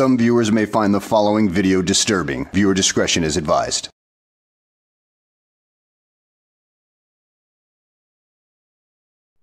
Some viewers may find the following video disturbing. Viewer discretion is advised.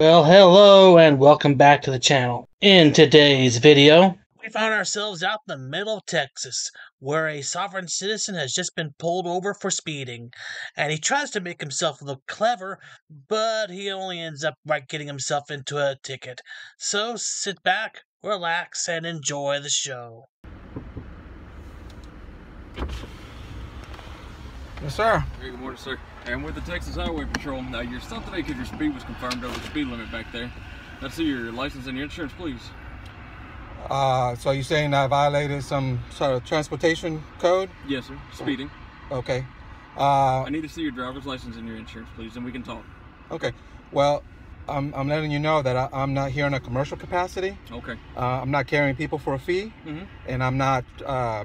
Well, hello and welcome back to the channel. In today's video, we found ourselves out in the middle of Texas, where a sovereign citizen has just been pulled over for speeding. And he tries to make himself look clever, but he only ends up right getting himself into a ticket. So sit back, relax, and enjoy the show. Yes, sir. Hey, good morning, sir. And with the Texas Highway Patrol. Now, you're stopped today because your speed was confirmed over the speed limit back there. Let's see your license and your insurance, please. Uh, so you saying I violated some sort of transportation code? Yes, sir. Speeding. Okay. Uh, I need to see your driver's license and your insurance, please, and we can talk. okay. Well, I'm, I'm letting you know that I, I'm not here in a commercial capacity. Okay. Uh, I'm not carrying people for a fee, Mm-hmm. and I'm not uh,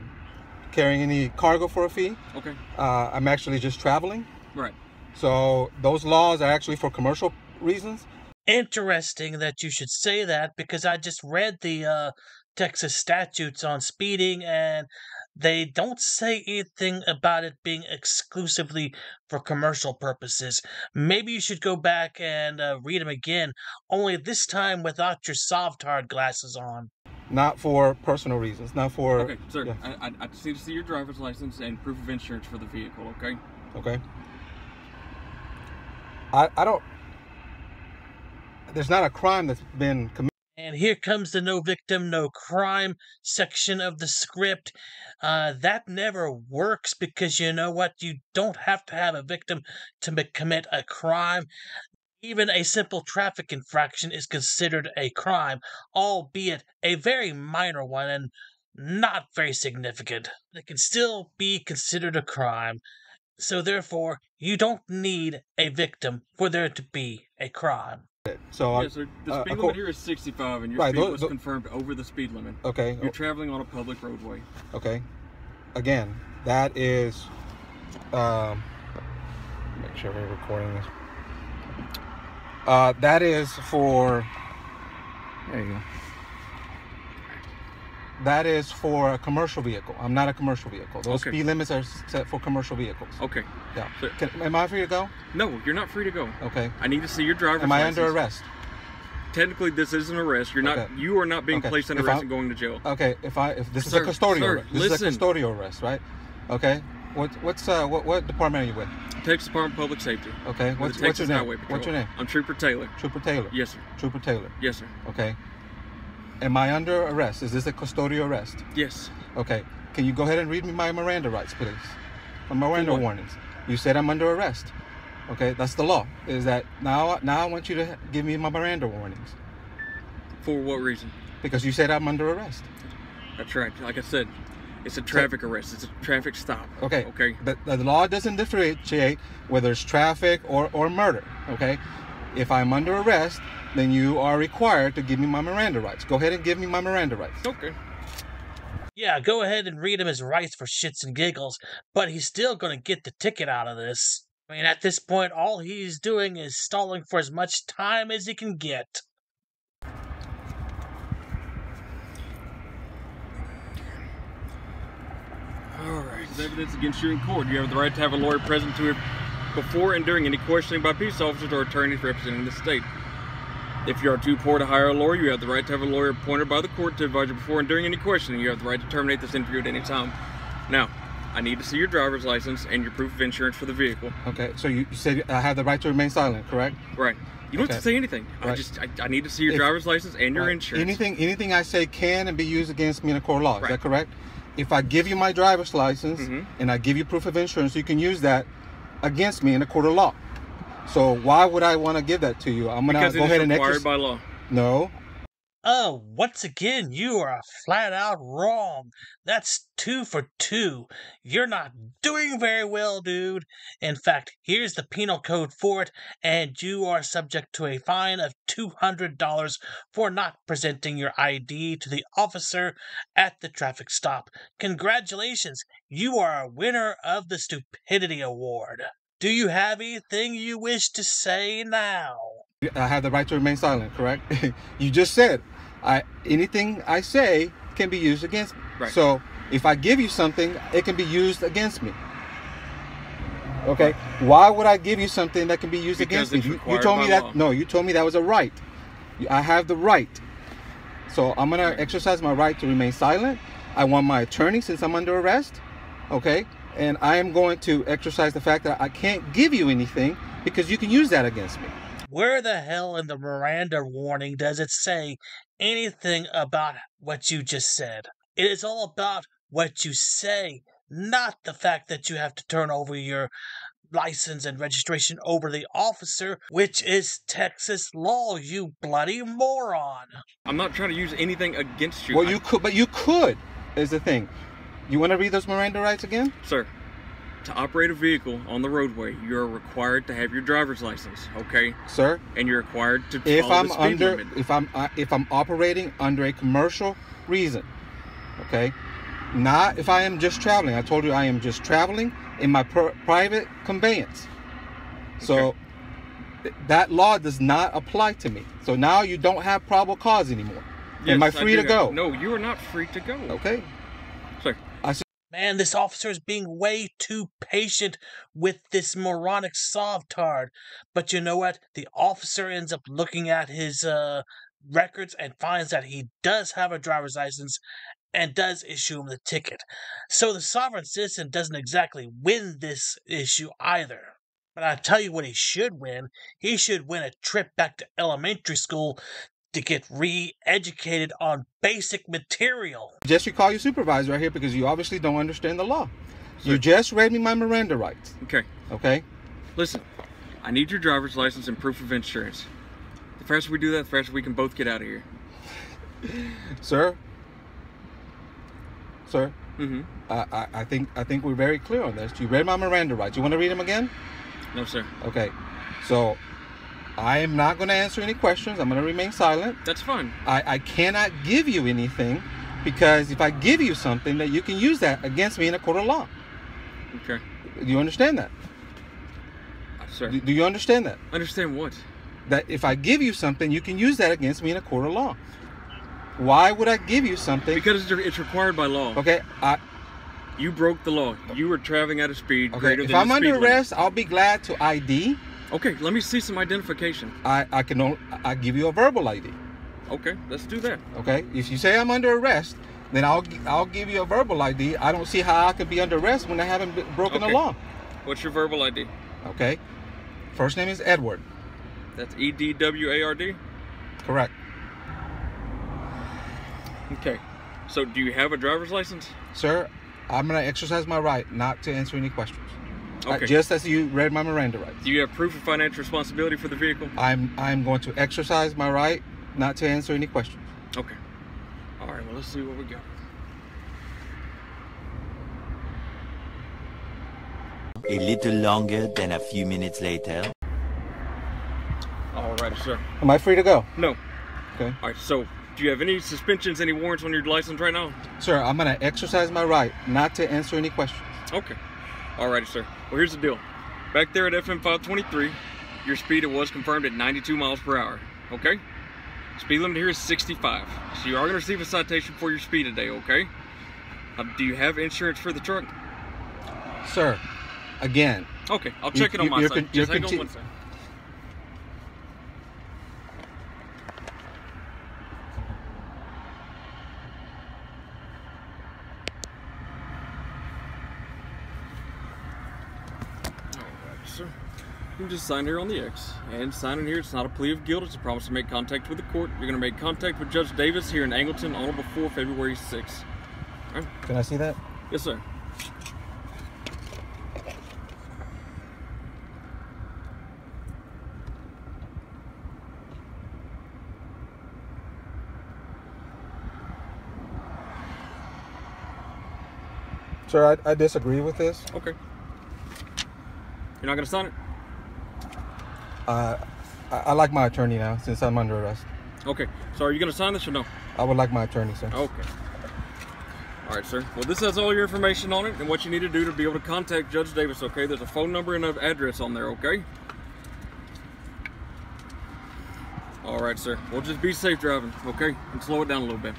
carrying any cargo for a fee. Okay. Uh, I'm actually just traveling. Right. So those laws are actually for commercial reasons. Interesting that you should say that because I just read the uh, Texas statutes on speeding and they don't say anything about it being exclusively for commercial purposes. Maybe you should go back and uh, read them again, only this time without your Sovtard glasses on. Not for personal reasons. Not for. Okay, sir. Yeah. I, I, I just need to see your driver's license and proof of insurance for the vehicle, okay? Okay. I I don't. There's not a crime that's been committed. And here comes the no victim, no crime section of the script. Uh, that never works because you know what? You don't have to have a victim to commit a crime. Even a simple traffic infraction is considered a crime, albeit a very minor one and not very significant. It can still be considered a crime. So, therefore, you don't need a victim for there to be a crime. So I- yes, sir. The uh, speed acco- limit here is 65, and your Right, speed tho- was tho- confirmed over the speed limit. okay, You're traveling on a public roadway. okay. Again, that is. Um, make sure we're recording this. Uh, that is for. There you go. That is for a commercial vehicle. I'm not a commercial vehicle. Those Okay. speed limits are set for commercial vehicles. Okay. Yeah. Sir. Can, am I free to go? No, you're not free to go. Okay. I need to see your driver's Am I license. under arrest? Technically, this is an arrest. You're not. You are not being Okay. placed under arrest I'm- and going to jail. Okay, if I if this Sir, is a custodial sir, arrest, this is a custodial arrest, right? Okay. What what's uh what what department are you with? Texas Department of Public Safety. Okay. What's what's your name? What's your name? I'm Trooper Taylor. Trooper Taylor. Yes, sir. Trooper Taylor. Yes, sir. Okay. Am I under arrest? Is this a custodial arrest? Yes. Okay. Can you go ahead and read me my Miranda rights, please? My Miranda what? warnings. You said I'm under arrest. Okay, that's the law. Is that now? Now I want you to give me my Miranda warnings For what reason? because you said I'm under arrest. That's right. Like I said, it's a traffic arrest. It's a traffic stop. Okay. Okay. The, the law doesn't differentiate whether it's traffic or, or murder. Okay. If I'm under arrest, then you are required to give me my Miranda rights. Go ahead and give me my Miranda rights. Okay. Yeah, go ahead and read him his rights for shits and giggles, but he's still going to get the ticket out of this. I mean, at this point, all he's doing is stalling for as much time as he can get. Right. Evidence against you in court, you have the right to have a lawyer present to it before and during any questioning by peace officers or attorneys representing the state. If you are too poor to hire a lawyer, you have the right to have a lawyer appointed by the court to advise you before and during any questioning. You have the right to terminate this interview at any time. Now, I need to see your driver's license and your proof of insurance for the vehicle. Okay. So you, you said I have the right to remain silent, correct? Right. You don't have to say anything. I just I, I need to see your If- driver's license and your Right. insurance. Anything anything I say can and be used against me in a court of law. Is that correct? If I give you my driver's license Mhm. and I give you proof of insurance, you can use that against me in a court of law. So why would I want to give that to you? I'm gonna because go ahead and exercise. by law. No, Oh, once again, you are flat out wrong. That's two for two. You're not doing very well, dude. In fact, here's the penal code for it, and you are subject to a fine of $200 for not presenting your ID to the officer at the traffic stop. Congratulations, you are a winner of the Stupidity Award. Do you have anything you wish to say now? I have the right to remain silent. Correct? you just said I anything I say can be used against Right. So if I give you something, it can be used against me. Okay. Why would I give you something that can be used Because against me? You, you told by me that law. no, you told me that was a right. I have the right. So I'm gonna exercise my right to remain silent. I want my attorney since I'm under arrest. Okay. And I am going to exercise the fact that I can't give you anything because you can use that against me. Where the hell in the Miranda warning does it say anything about what you just said? It is all about what you say, not the fact that you have to turn over your license and registration over the officer, which is Texas law, you bloody moron. I'm not trying to use anything against you. Well, I- you could, but you could. Is the thing. You want to read those Miranda rights again? Sir, to operate a vehicle on the roadway, you are required to have your driver's license, okay? sir And you're required to if follow i'm the speed under limit. if i'm uh, if i'm operating under a commercial reason okay not if i am just traveling i told you i am just traveling in my pr- private conveyance so Okay. th- that law does not apply to me so now you don't have probable cause anymore am i Yes, free do to go have- No, you are not free to go. okay Man, this officer is being way too patient with this moronic Sovtard. But you know what? The officer ends up looking at his uh, records and finds that he does have a driver's license and does issue him the ticket. So the sovereign citizen doesn't exactly win this issue either. But I tell you what he should win. He should win a trip back to elementary school to get re-educated on basic material. just recall your supervisor right here because you obviously don't understand the law you just read me my miranda rights okay. okay Listen, I need your driver's license and proof of insurance. The faster we do that, the faster we can both get out of here. sir sir Mm-hmm. I, I, I think I think we're very clear on this. You read my Miranda rights. You want to read them again? No, sir. Okay. So I am not going to answer any questions. I'm going to remain silent. That's fine. I, I cannot give you anything because if I give you something, that you can use that against me in a court of law. Okay. Do you understand that? Uh, Sir. Do, do you understand that? Understand what? That if I give you something, you can use that against me in a court of law. Why would I give you something? Because it's, required by law. okay, I, You broke the law. You were traveling at a speed okay. greater If than I'm the speed under limit. arrest, I'll be glad to ID. Okay, let me see some identification. I, I can only, I give you a verbal ID. Okay, let's do that. Okay, if you say I'm under arrest, then I'll I'll give you a verbal ID. I don't see how I could be under arrest when I haven't broken Okay. the law. What's your verbal ID? Okay, first name is Edward. That's E D W A R D. Correct. Okay. So, do you have a driver's license? Sir, I'm gonna exercise my right not to answer any questions. Uh, Okay. just as you read my Miranda rights. Do you have proof of financial responsibility for the vehicle? I'm I'm going to exercise my right not to answer any questions. Okay. All right. Well, let's see what we got. A little longer than a few minutes later. All right, sir. Am I free to go? No. Okay. All right. So, do you have any suspensions, any warrants on your license right now? Sir, I'm gonna exercise my right not to answer any questions. Okay. All righty, sir. Well, here's the deal. Back there at FM 523, your speed it was confirmed at 92 miles per hour. Okay. Speed limit here is 65. So you are going to receive a citation for your speed today. Okay. Um, do you have insurance for the truck? Sir, again, Okay, I'll You- check it on you- my side. Just hang on one second. Alright, sir. You can just sign here on the X. And signing here, it's not a plea of guilt, it's a promise to make contact with the court. You're going to make contact with Judge Davis here in Angleton on or before February 6th. can I see that? Yes, sir. Sir, I, I disagree with this. Okay. You're not going to sign it? Uh, I, I like my attorney now since I'm under arrest. Okay. So are you going to sign this or no? I would like my attorney, sir. Okay. All right, sir. Well, this has all your information on it and what you need to do to be able to contact Judge Davis, okay? There's a phone number and an address on there, okay? All right, sir. Well, just be safe driving, okay? And slow it down a little bit.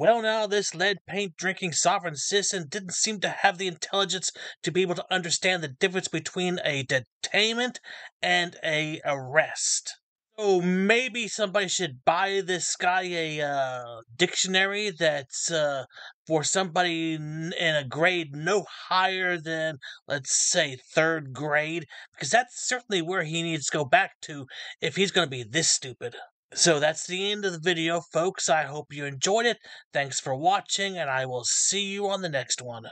Well, now, this lead paint drinking sovereign citizen didn't seem to have the intelligence to be able to understand the difference between a detainment and a arrest. So maybe somebody should buy this guy a uh, dictionary that's uh, for somebody in a grade no higher than, let's say, third grade, because that's certainly where he needs to go back to if he's going to be this stupid. So that's the end of the video, folks. I hope you enjoyed it. Thanks for watching, and I will see you on the next one.